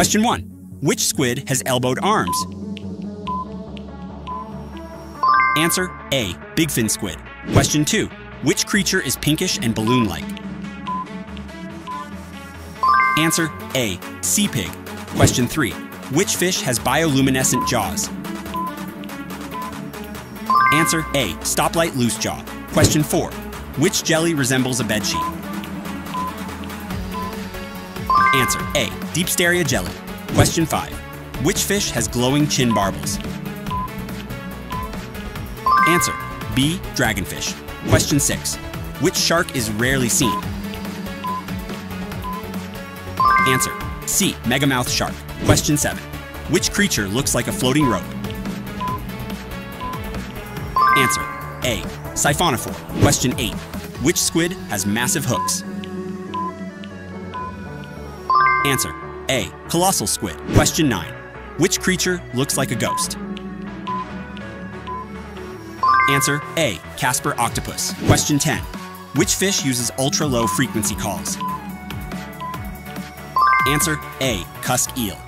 Question 1. Which squid has elbowed arms? Answer A. Bigfin squid. Question 2. Which creature is pinkish and balloon-like? Answer A. Sea pig. Question 3. Which fish has bioluminescent jaws? Answer A. Stoplight loose jaw. Question 4. Which jelly resembles a bedsheet? Answer A. Deepstaria jelly. Question 5. Which fish has glowing chin barbels? Answer B. Dragonfish. Question 6. Which shark is rarely seen? Answer C. Megamouth shark. Question 7. Which creature looks like a floating rope? Answer A. Siphonophore. Question 8. Which squid has massive hooks? Answer A. Colossal squid. Question 9. Which creature looks like a ghost? Answer A. Casper octopus. Question 10. Which fish uses ultra low frequency calls? Answer A. Cusk eel.